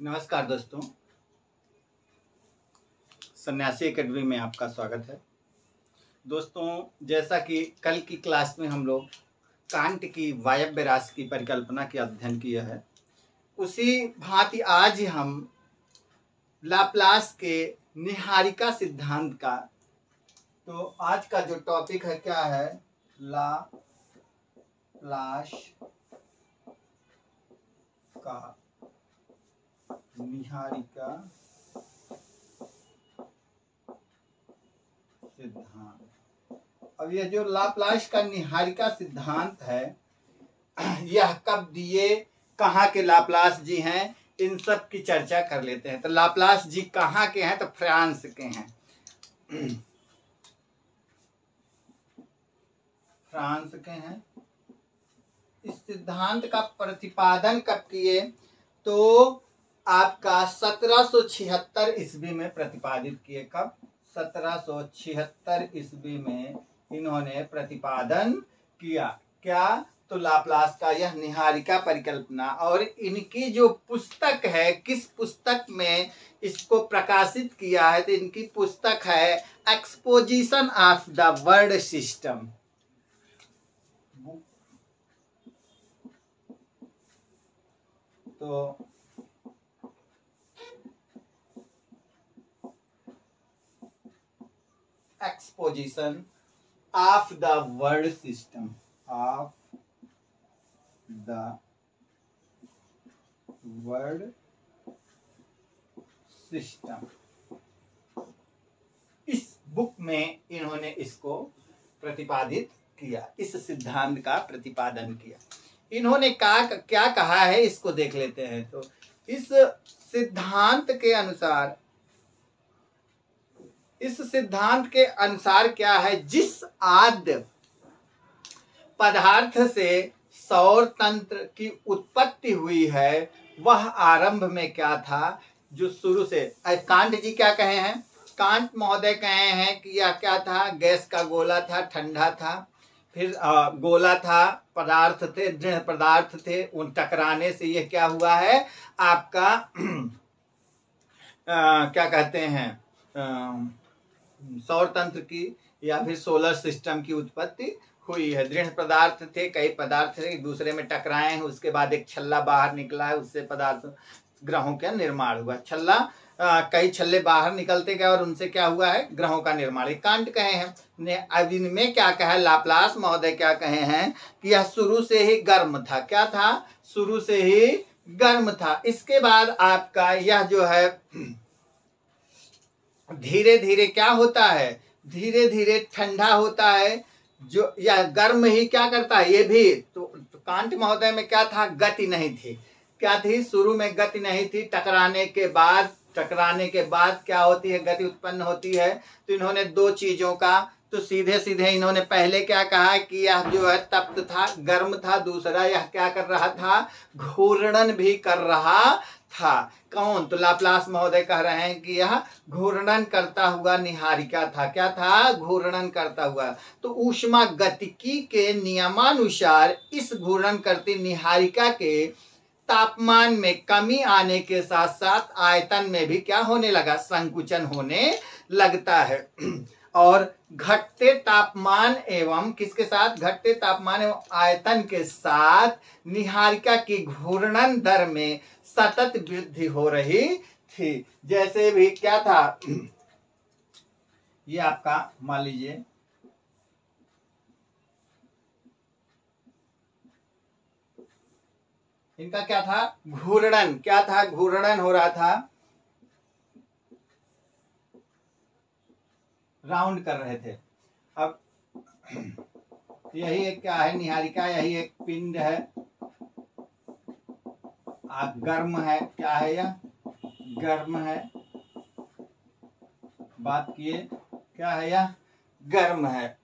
नमस्कार दोस्तों। सन्यासी एकेडमी में आपका स्वागत है। दोस्तों, जैसा कि कल की क्लास में हम लोग कांट की वायव्य राशि की परिकल्पना की अध्ययन किया है, उसी भांति आज हम लाप्लास के निहारिका सिद्धांत का तो आज का जो टॉपिक है, क्या है? ला प्लास का। निहारिका सिद्धांत। अब यह जो लाप्लास का निहारिका सिद्धांत है, यह कब दिए, कहाँ के लाप्लास जी हैं, इन सब की चर्चा कर लेते हैं। तो लाप्लास जी कहाँ के हैं तो फ्रांस के हैं। फ्रांस के हैं। इस सिद्धांत का प्रतिपादन कब किए तो आपका सत्रह ईस्वी में प्रतिपादित किए कब? सत्रह ईस्वी में इन्होंने प्रतिपादन किया। क्या? तो लाप्लास का यह निहारिका परिकल्पना और इनकी जो पुस्तक है, किस पुस्तक में इसको प्रकाशित किया है तो इनकी पुस्तक है exposition of the world system तो exposition of the world system. Of the world system. इस बुक में इन्होंने इसको प्रतिपादित किया। इस सिद्धांत का प्रतिपादन किया। इन्होंने कहा क्या कहा है, इसको देख लेते हैं। तो इस सिद्धांत के अनुसार इस सिद्धांत के अनुसार क्या है? जिस आद्य पदार्थ से सौर तंत्र की उत्पत्ति हुई है वह आरंभ में क्या था? जो शुरू से कांट जी क्या कहे हैं? कांट महोदय कहे हैं कि यह क्या था? गैस का गोला था ठंडा था। फिर गोला था पदार्थ थे दृढ़ पदार्थ थे उन टकराने से यह क्या हुआ है? आपका आ, क्या कहते हैं? सौर तंत्र की या फिर सोलर सिस्टम की उत्पत्ति हुई है। दृढ़ पदार्थ थे, कई पदार्थ थे, दूसरे में टकराए हैं, उसके बाद एक छल्ला बाहर निकला है, उससे पदार्थ ग्रहों का निर्माण हुआ। छल्ला कई छल्ले बाहर निकलते गए और उनसे क्या हुआ है? ग्रहों का निर्माण। कांट कहे हैं। ने, अब इनमें क्या कहा? लाप्लास महोदय क्या कहे हैं कि यह शुरू से ही गर्म था। क्या था? शुरू से ही गर्म था। इसके बाद आपका यह जो है धीरे धीरे क्या होता है? धीरे धीरे ठंडा होता है जो यह गर्म ही क्या करता है? ये भी तो, तो कांट महोदय में क्या था? गति नहीं थी। क्या थी? शुरू में गति नहीं थी। टकराने के बाद टकराने के बाद क्या होती है? गति उत्पन्न होती है। तो इन्होंने दो चीज़ों का तो सीधे सीधे इन्होंने पहले क्या कहा कि यह जो है तप्त था गर्म था दूसरा यह क्या कर रहा था? घूर्णन भी कर रहा था। कौन? तो लाप्लास महोदय कह रहे हैं कि यह घूर्णन करता हुआ निहारिका था। क्या था? घूर्णन करता हुआ। तो ऊष्मा गतिकी के नियमानुसार इस घूर्णन करती निहारिका के तापमान में कमी आने के साथ साथ आयतन में भी क्या होने लगा? संकुचन होने लगता है। और घटते तापमान एवं किसके साथ? घटते तापमान एवं आयतन के साथ निहारिका की घूर्णन दर में सतत वृद्धि हो रही थी। जैसे भी क्या था? ये आपका, मान लीजिए। इनका क्या था? घूर्णन। क्या था? घूर्णन हो रहा था। राउंड कर रहे थे। अब यही एक क्या है? निहारिका, यही एक पिंड है। गर्म है, क्या है यह गर्म है। बात किए, क्या है यह गर्म है।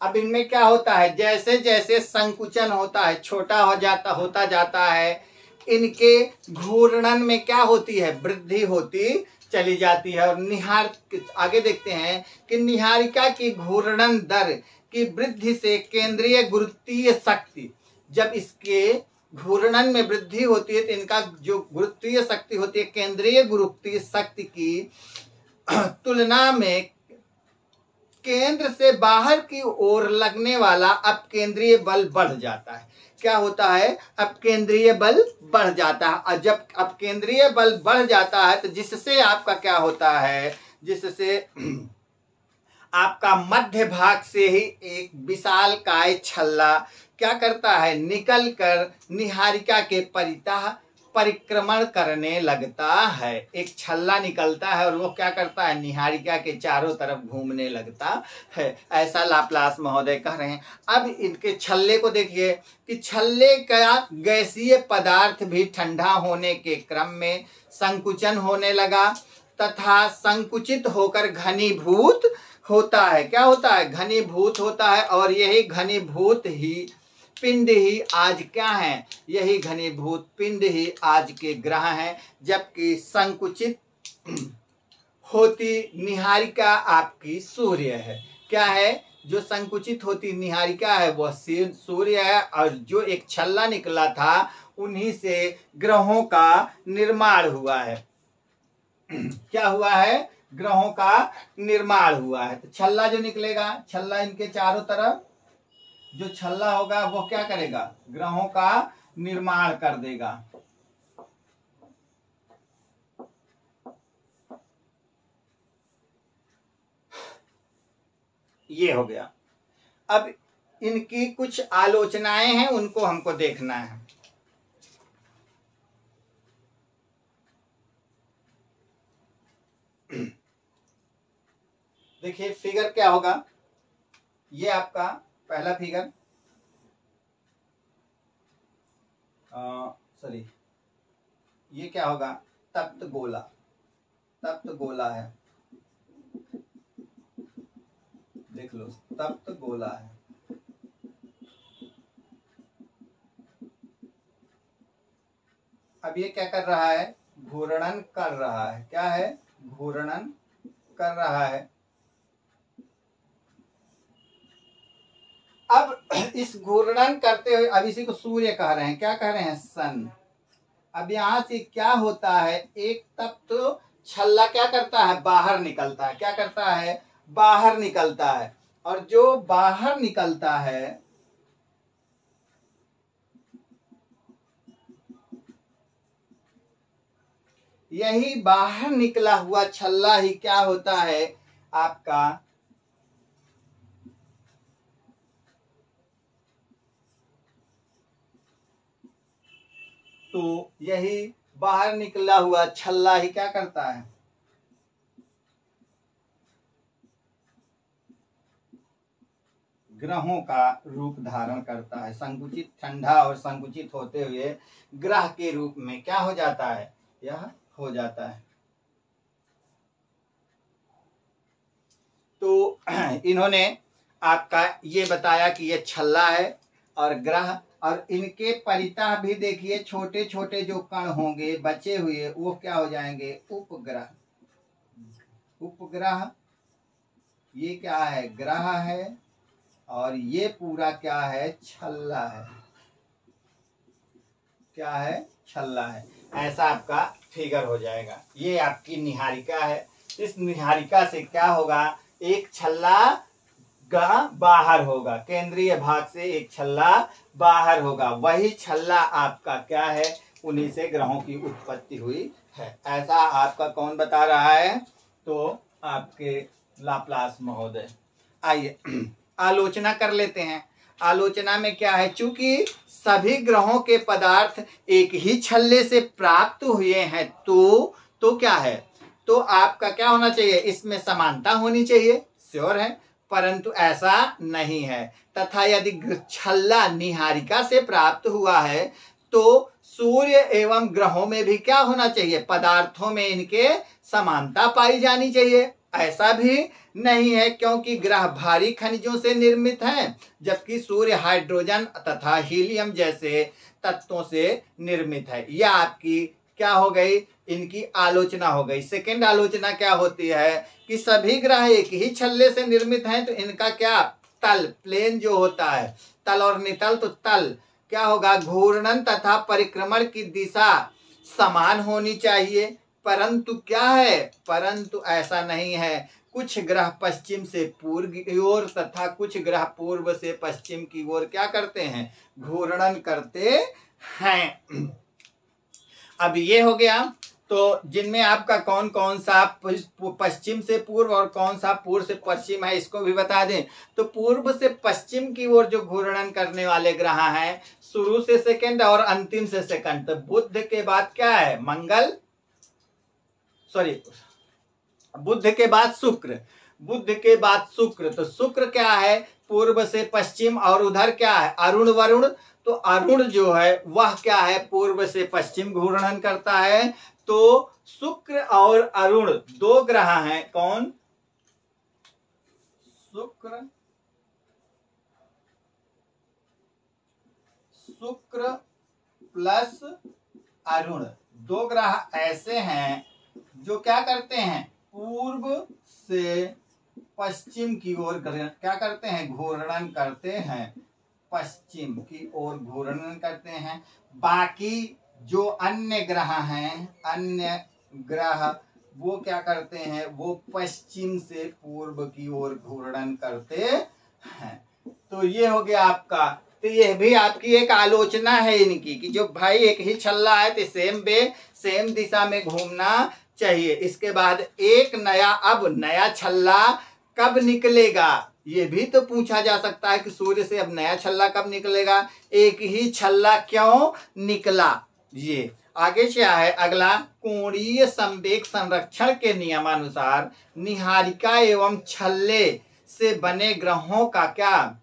अब इनमें क्या होता है? जैसे जैसे संकुचन होता है, छोटा हो जाता, होता जाता है, इनके घूर्णन में क्या होती है? वृद्धि होती चली जाती है और निहार, आगे देखते हैं कि निहारिका की घूर्णन दर की वृद्धि से केंद्रीय गुरुत्वीय शक्ति, जब इसके घूर्णन में वृद्धि होती है तो इनका जो गुरुत्वीय शक्ति होती है, केंद्रीय गुरुत्वीय शक्ति की तुलना में केंद्र से बाहर की ओर लगने वाला अब केंद्रीय बल बढ़ जाता है। क्या होता है? अब केंद्रीय बल बढ़ जाता है। और जब अब केंद्रीय बल बढ़ जाता है तो जिससे आपका क्या होता है? जिससे आपका मध्य भाग से ही एक विशाल काय छल्ला क्या करता है? निकल कर निहारिका के परिता परिक्रमण करने लगता है। एक छल्ला निकलता है और वो क्या करता है? निहारिका के चारों तरफ़ घूमने लगता है। ऐसा लाप्लास महोदय कह रहे हैं। अब इनके छल्ले को देखिए कि छल्ले का गैसीय पदार्थ भी ठंडा होने के क्रम में संकुचन होने लगा तथा संकुचित होकर घनीभूत होता है। क्या होता है? घनीभूत होता है और यही घनीभूत ही पिंड ही आज क्या है? यही घनीभूत पिंड ही आज के ग्रह हैं, जबकि संकुचित होती निहारिका आपकी सूर्य है। क्या है? जो संकुचित होती निहारिका है, वह सूर्य है, और जो एक छल्ला निकला था, उन्हीं से ग्रहों का निर्माण हुआ है। क्या हुआ है? ग्रहों का निर्माण हुआ है। तो छल्ला जो निकलेगा, छल्ला इनके चारों तरफ़ जो छल्ला होगा वो क्या करेगा? ग्रहों का निर्माण कर देगा। ये हो गया। अब इनकी कुछ आलोचनाएँ हैं, उनको हमको देखना है। देखिए, फिगर क्या होगा? ये आपका पहला फिगर सॉरी ये क्या होगा? तप्त गोला तप्त गोला है। देख लो तप्त गोला है। अब ये क्या कर रहा है? घूर्णन कर रहा है। क्या है? घूर्णन कर रहा है। अब इस घूर्णन करते हुए अब इसी को सूर्य कह रहे हैं। क्या कह रहे हैं? सन। अब यहाँ से क्या होता है? एक तब तो छल्ला क्या करता है? बाहर निकलता है। क्या करता है? बाहर निकलता है। और जो बाहर निकलता है, यही बाहर निकला हुआ छल्ला ही क्या होता है? आपका तो यही बाहर निकला हुआ छल्ला ही क्या करता है? ग्रहों का रूप धारण करता है। संकुचित, ठंडा और संकुचित होते हुए ग्रह के रूप में क्या हो जाता है? यह हो जाता है। तो इन्होंने आपका ये बताया कि यह छल्ला है और ग्रह और इनके परिता भी देखिए छोटे छोटे जो कण होंगे, बचे हुए, वो क्या हो जाएँगे? उपग्रह। उपग्रह, ये क्या है? ग्रह है और ये पूरा क्या है? छल्ला है। क्या है? छल्ला है। ऐसा आपका फिगर हो जाएगा। ये आपकी निहारिका है। इस निहारिका से क्या होगा? एक छल्ला बाहर होगा। केंद्रीय भाग से एक छल्ला बाहर होगा। वही छल्ला आपका क्या है? उन्हीं से ग्रहों की उत्पत्ति हुई है। ऐसा आपका कौन बता रहा है? तो आपके लाप्लास महोदय। आइए, आलोचना कर लेते हैं। आलोचना में क्या है? चूँकि सभी ग्रहों के पदार्थ एक ही छल्ले से प्राप्त हुए हैं तो तो क्या है? तो आपका क्या होना चाहिए? इसमें समानता होनी चाहिए। श्योर है? परंतु ऐसा नहीं है। तथा यदि छल्ला निहारिका से प्राप्त हुआ है तो सूर्य एवं ग्रहों में भी क्या होना चाहिए? पदार्थों में इनके समानता पाई जानी चाहिए। ऐसा भी नहीं है क्योंकि ग्रह भारी खनिजों से निर्मित हैं, जबकि सूर्य हाइड्रोजन तथा हीलियम जैसे तत्वों से निर्मित है। यह आपकी क्या हो गई? इनकी आलोचना हो गई। सेकेंड आलोचना क्या होती है कि सभी ग्रह एक ही छल्ले से निर्मित हैं तो इनका क्या तल, प्लेन जो होता है, तल और नितल तो तल। क्या होगा? घूर्णन तथा परिक्रमण की दिशा समान होनी चाहिए। परंतु क्या है? परंतु ऐसा नहीं है। कुछ ग्रह पश्चिम से पूर्व की ओर तथा कुछ ग्रह पूर्व से पश्चिम की ओर क्या करते हैं? घूर्णन करते हैं। अब ये हो गया तो जिनमें आपका कौन कौन सा पश्चिम से पूर्व और कौन सा पूर्व से पश्चिम है, इसको भी बता दें। तो पूर्व से पश्चिम की ओर जो घूर्णन करने वाले ग्रह हैं, शुरू से सेकंड और अंतिम से सेकंड तो बुद्ध के बाद क्या है? मंगल सॉरी बुद्ध के बाद शुक्र। बुद्ध के बाद शुक्र। तो शुक्र क्या है? पूर्व से पश्चिम और उधर क्या है? अरुण वरुण तो अरुण जो है, वह क्या है? पूर्व से पश्चिम घूर्णन करता है। तो शुक्र और अरुण दो ग्रह हैं। कौन? शुक्र। शुक्र प्लस अरुण दो ग्रह ऐसे हैं जो क्या करते हैं? पूर्व से पश्चिम की ओर क्या करते हैं? घूर्णन करते हैं। पश्चिम की ओर घूर्णन करते हैं। बाकी जो अन्य ग्रह हैं, अन्य ग्रह, वो क्या करते हैं? वो पश्चिम से पूर्व की ओर घूर्णन करते हैं। तो ये हो गया आपका। तो यह भी आपकी एक आलोचना है इनकी कि जो भाई एक ही छल्ला है तो सेम बे सेम दिशा में घूमना चाहिए। इसके बाद एक नया, अब नया छल्ला कब निकलेगा? ये भी तो पूछा जा सकता है कि सूर्य से अब नया छल्ला कब निकलेगा? एक ही छल्ला क्यों निकला? ये। आगे क्या है अगला, कोणीय संवेग संरक्षण के नियमानुसार निहारिका एवं छल्ले से बने ग्रहों का क्या?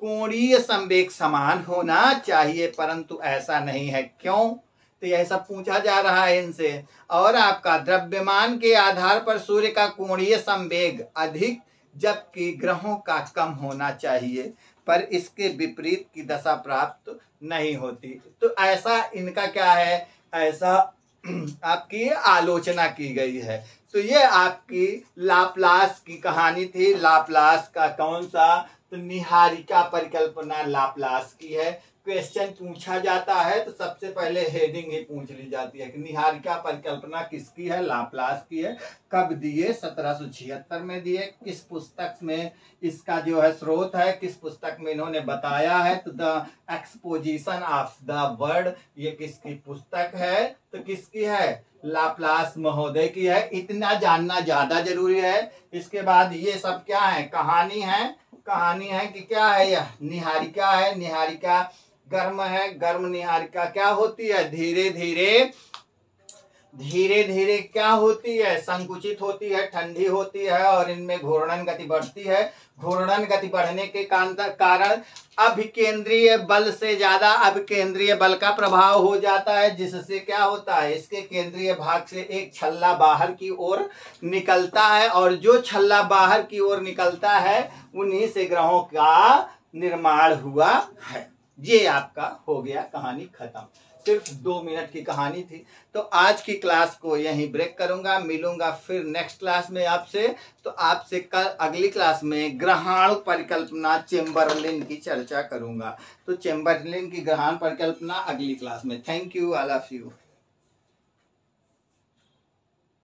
कोणीय संवेग समान होना चाहिए, परंतु ऐसा नहीं है। क्यों? तो यह सब पूछा जा रहा है इनसे। और आपका द्रव्यमान के आधार पर सूर्य का कोणीय संवेग अधिक जबकि ग्रहों का कम होना चाहिए, पर इसके विपरीत की दशा प्राप्त नहीं होती। तो ऐसा इनका क्या है? ऐसा आपकी आलोचना की गई है। तो ये आपकी लाप्लास की कहानी थी। लाप्लास का कौन सा? तो निहारिका परिकल्पना लाप्लास की है। क्वेश्चन पूछा जाता है तो सबसे पहले हेडिंग ही पूछ ली जाती है कि निहारिका परिकल्पना किसकी है? लाप्लास की है। कब दिए? सत्रह में दिए। किस पुस्तक में इसका जो है स्रोत है? किस पुस्तक में इन्होंने बताया है? तो the exposition of the world ये किसकी पुस्तक है? तो किसकी है? लाप्लास महोदय की है। इतना जानना ज़्यादा ज़रूरी है। इसके बाद ये सब क्या है? कहानी है। कहानी है कि क्या है यह? निहारिका है। निहारिका गर्म है, गर्म निहारिका क्या होती है? धीरे धीरे धीरे धीरे क्या होती है? संकुचित होती है, ठंडी होती है और इनमें घूर्णन गति बढ़ती है। घूर्णन गति बढ़ने के कारण अभिकेंद्रीय बल से ज़्यादा अभिकेंद्रीय बल का प्रभाव हो जाता है, जिससे क्या होता है? इसके केंद्रीय भाग से एक छल्ला बाहर की ओर निकलता है और जो छल्ला बाहर की ओर निकलता है, उन्हीं से ग्रहों का निर्माण हुआ है। ये आपका हो गया कहानी खत्म। सिर्फ़ दो मिनट की कहानी थी। तो आज की क्लास को यहीं ब्रेक करूँगा, मिलूँगा फिर नेक्स्ट क्लास में आपसे। तो आपसे कल अगली क्लास में ग्रहण परिकल्पना चेम्बरलिन की चर्चा करूँगा। तो चेम्बरलिन की ग्रहण परिकल्पना अगली क्लास में। Thank you I love you